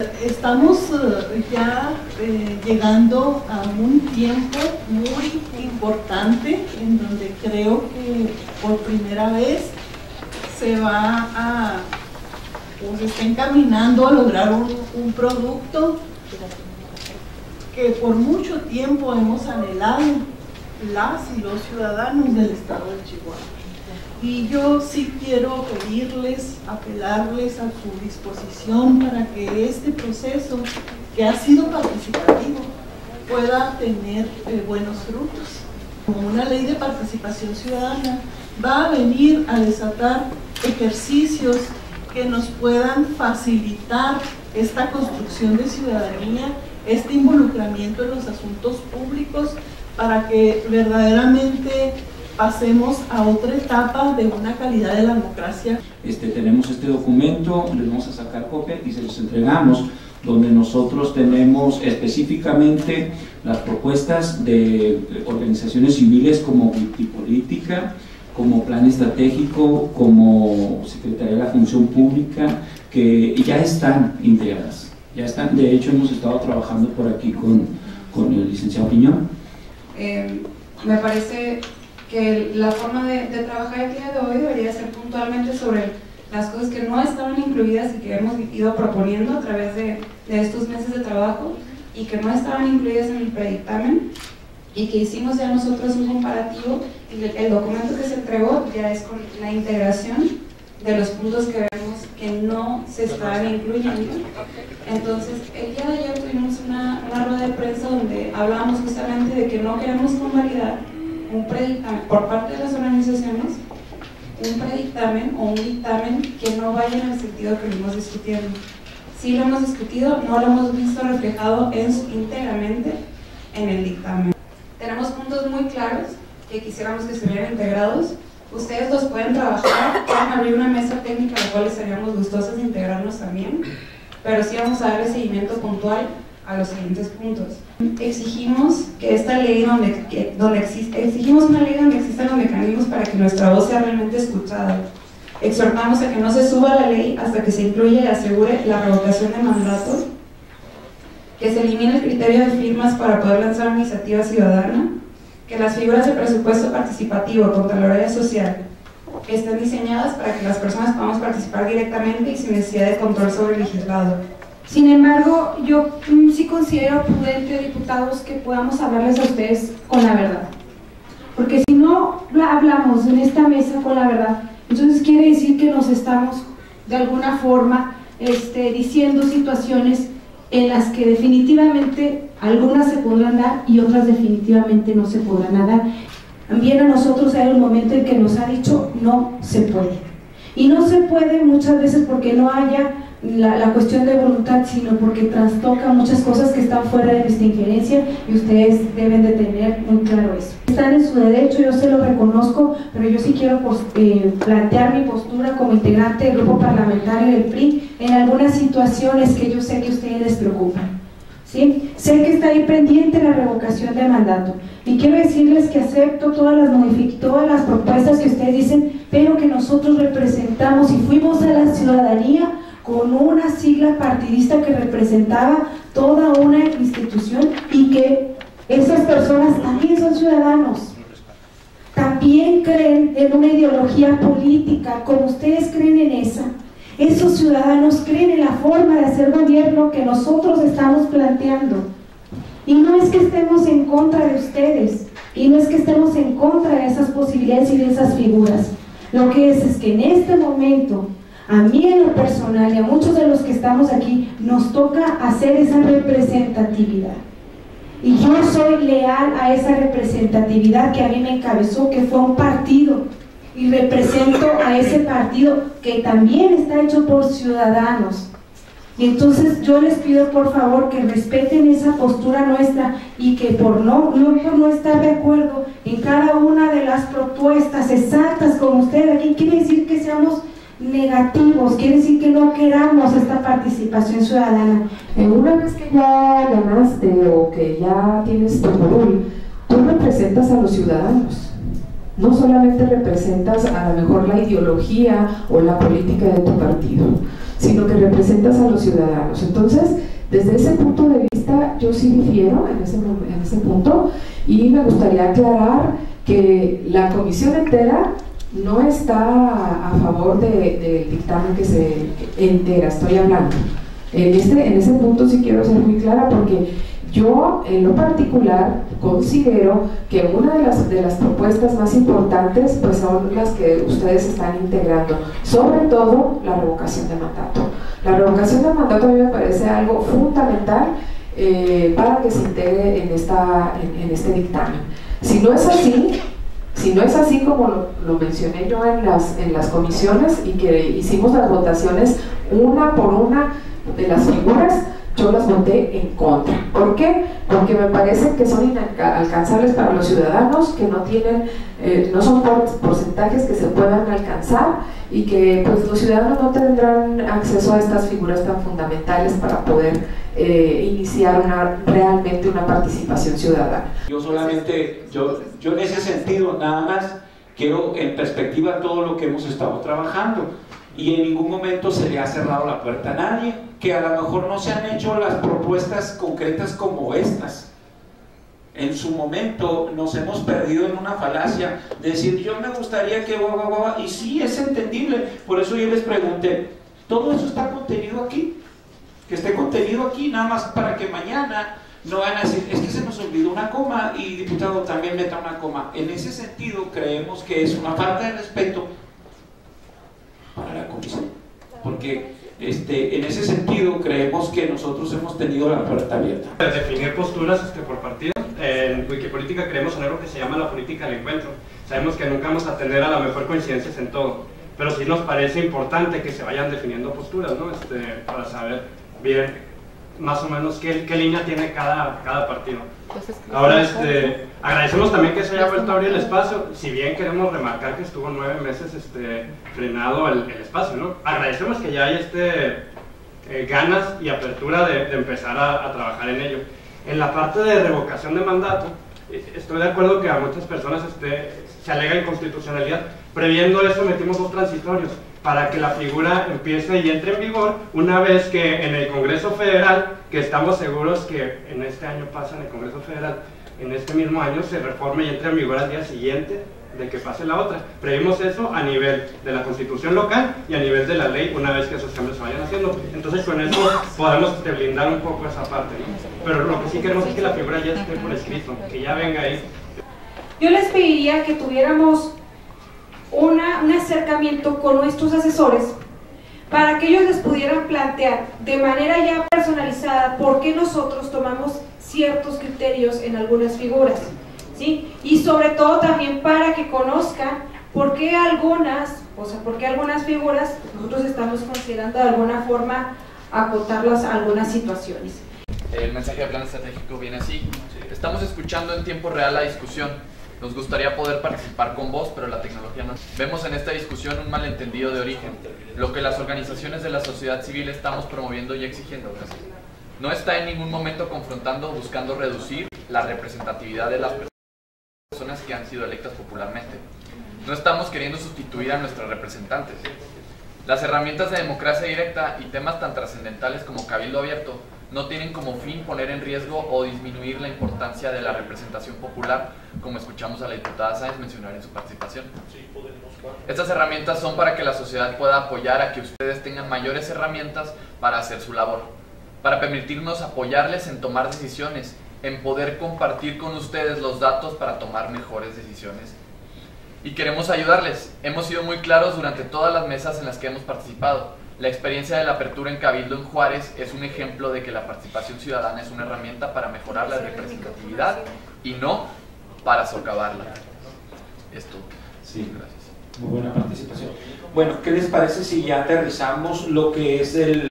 Estamos eh, ya eh, llegando a un tiempo muy importante en donde creo que por primera vez se va a, o se está encaminando a lograr un producto que por mucho tiempo hemos anhelado las y los ciudadanos del estado de Chihuahua. Y yo sí quiero pedirles, apelarles a su disposición para que este proceso, que ha sido participativo, pueda tener eh, buenos frutos. Como una ley de participación ciudadana va a venir a desatar ejercicios que nos puedan facilitar esta construcción de ciudadanía, este involucramiento en los asuntos públicos, para que verdaderamente pasemos a otra etapa de una calidad de la democracia. Este, tenemos este documento, les vamos a sacar copia y se los entregamos, donde nosotros tenemos específicamente las propuestas de organizaciones civiles como Política, como Plan Estratégico, como Secretaría de la Función Pública, que ya están integradas. Ya están, de hecho hemos estado trabajando por aquí con, con el licenciado Piñón. Eh, me parece que la forma de, trabajar el día de hoy debería ser puntualmente sobre las cosas que no estaban incluidas y que hemos ido proponiendo a través de, estos meses de trabajo y que no estaban incluidas en el predictamen y que hicimos ya nosotros un comparativo y el, documento que se entregó ya es con la integración de los puntos que vemos que no se estaban incluyendo. Entonces, el día de ayer tuvimos una, una rueda de prensa donde hablábamos justamente de que no queremos convalidar un predictamen por parte de las organizaciones, un predictamen o un dictamen que no vaya en el sentido que venimos discutiendo. Si lo hemos discutido, no lo hemos visto reflejado en, íntegramente en el dictamen. Tenemos puntos muy claros que quisiéramos que estuvieran integrados. Ustedes los pueden trabajar, pueden abrir una mesa técnica a la cual estaríamos gustosos de integrarnos también, pero sí vamos a darle seguimiento puntual a los siguientes puntos. Exigimos que esta ley donde, donde existe, exigimos una ley donde existan los mecanismos para que nuestra voz sea realmente escuchada. Exhortamos a que no se suba la ley hasta que se incluya y asegure la revocación de mandato, que se elimine el criterio de firmas para poder lanzar una iniciativa ciudadana, que las figuras de presupuesto participativo, Contraloría Social, estén diseñadas para que las personas podamos participar directamente y sin necesidad de control sobre el legislado sin embargo, yo mm, sí considero prudente, diputados, que podamos hablarles a ustedes con la verdad. Porque si no hablamos en esta mesa con la verdad, entonces quiere decir que nos estamos de alguna forma este, diciendo situaciones en las que definitivamente algunas se podrán dar y otras definitivamente no se podrán dar. También a nosotros hay un momento en que nos ha dicho no se puede. Y no se puede muchas veces porque no haya la, cuestión de voluntad, sino porque trastoca muchas cosas que están fuera de nuestra injerencia y ustedes deben de tener muy claro eso. Están en su derecho, yo se lo reconozco, pero yo sí quiero pues, eh, plantear mi postura como integrante del grupo parlamentario del PRI en algunas situaciones que yo sé que a ustedes les preocupan. ¿Sí? Sé que está ahí pendiente la revocación de mandato y quiero decirles que acepto todas las, todas las propuestas que ustedes dicen, pero que nosotros representamos y fuimos a la ciudadanía con una sigla partidista que representaba toda una institución y que esas personas también son ciudadanos. También creen en una ideología política, como ustedes creen en esa. Esos ciudadanos creen en la forma de hacer gobierno que nosotros estamos planteando. Y no es que estemos en contra de ustedes, y no es que estemos en contra de esas posibilidades y de esas figuras. Lo que es es que en este momento a mí en lo personal y a muchos de los que estamos aquí nos toca hacer esa representatividad. Y yo soy leal a esa representatividad que a mí me encabezó, que fue un partido. Y represento a ese partido que también está hecho por ciudadanos. Y entonces yo les pido por favor que respeten esa postura nuestra y que por no, no por no estar de acuerdo en cada una de las propuestas exactas como ustedes aquí, quiere decir que seamos negativos, quiere decir que no queramos esta participación ciudadana. Una vez que ya ganaste o que ya tienes tu rol, tú representas a los ciudadanos. No solamente representas a lo mejor la ideología o la política de tu partido. sino que representas a los ciudadanos. Entonces, desde ese punto de vista, yo sí difiero en ese, en ese punto y me gustaría aclarar que la comisión entera no está a favor del dictamen que se entera, estoy hablando. En, este, en ese punto sí quiero ser muy clara porque yo, en lo particular, considero que una de las, de las propuestas más importantes pues, son las que ustedes están integrando, sobre todo la revocación de mandato. La revocación de mandato a mí me parece algo fundamental eh, para que se integre en, esta, en, este dictamen. Si no es así, si no es así como lo, mencioné yo en las, en las comisiones y que hicimos las votaciones una por una de las figuras, yo las voté en contra. ¿Por qué? Porque me parece que son inalcanzables para los ciudadanos, que no tienen, eh, no son porcentajes que se puedan alcanzar y que pues los ciudadanos no tendrán acceso a estas figuras tan fundamentales para poder eh, iniciar realmente una participación ciudadana. Yo solamente, yo, yo en ese sentido nada más quiero en perspectiva todo lo que hemos estado trabajando y en ningún momento se le ha cerrado la puerta a nadie, que a lo mejor no se han hecho las propuestas concretas como estas. En su momento nos hemos perdido en una falacia de decir yo me gustaría que guau, guau, y sí es entendible, por eso yo les pregunté, ¿todo eso está contenido aquí? Que esté contenido aquí nada más para que mañana no van a decir, es que se nos olvidó una coma y diputado también meta una coma. En ese sentido creemos que es una falta de respeto para la comisión. Porque este, en ese sentido creemos que nosotros hemos tenido la puerta abierta. Definir posturas este, por partido. En Wikipolítica creemos en algo que se llama la política del encuentro. Sabemos que nunca vamos a tener a la mejor coincidencias en todo, pero sí nos parece importante que se vayan definiendo posturas, ¿no? Este, para saber bien más o menos qué, qué línea tiene cada, cada partido. Ahora, este, agradecemos también que se haya vuelto a abrir el espacio, si bien queremos remarcar que estuvo nueve meses este, frenado el, el espacio, ¿no? Agradecemos que ya hay este, eh, ganas y apertura de, de empezar a, a, trabajar en ello. En la parte de revocación de mandato, eh, estoy de acuerdo que a muchas personas este, se alega inconstitucionalidad. Previendo eso, metimos dos transitorios para que la figura empiece y entre en vigor una vez que en el Congreso Federal, que estamos seguros que en este año pasa en el Congreso Federal, en este mismo año se reforme y entre en vigor al día siguiente de que pase la otra. Previmos eso a nivel de la constitución local y a nivel de la ley una vez que esos cambios se vayan haciendo. Entonces con eso podemos blindar un poco esa parte. Pero lo que sí queremos es que la figura ya esté por escrito, que ya venga ahí. Yo les pediría que tuviéramos una, un acercamiento con nuestros asesores para que ellos les pudieran plantear de manera ya personalizada por qué nosotros tomamos ciertos criterios en algunas figuras. ¿sí? Y sobre todo también para que conozcan por qué algunas, o sea, por qué algunas figuras nosotros estamos considerando de alguna forma acotarlas a algunas situaciones. El mensaje de plan estratégico viene así. Estamos escuchando en tiempo real la discusión nos gustaría poder participar con vos, pero la tecnología no. Vemos en esta discusión un malentendido de origen, lo que las organizaciones de la sociedad civil estamos promoviendo y exigiendo. No está en ningún momento confrontando o buscando reducir la representatividad de las personas que han sido electas popularmente. No estamos queriendo sustituir a nuestros representantes. Las herramientas de democracia directa y temas tan trascendentales como cabildo abierto no tienen como fin poner en riesgo o disminuir la importancia de la representación popular, como escuchamos a la diputada Sáenz mencionar en su participación. Estas herramientas son para que la sociedad pueda apoyar a que ustedes tengan mayores herramientas para hacer su labor, para permitirnos apoyarles en tomar decisiones, en poder compartir con ustedes los datos para tomar mejores decisiones. Y queremos ayudarles. Hemos sido muy claros durante todas las mesas en las que hemos participado la experiencia de la apertura en Cabildo en Juárez es un ejemplo de que la participación ciudadana es una herramienta para mejorar la representatividad y no para socavarla. Esto. Sí, gracias. Muy buena participación. Bueno, ¿qué les parece si ya aterrizamos lo que es el...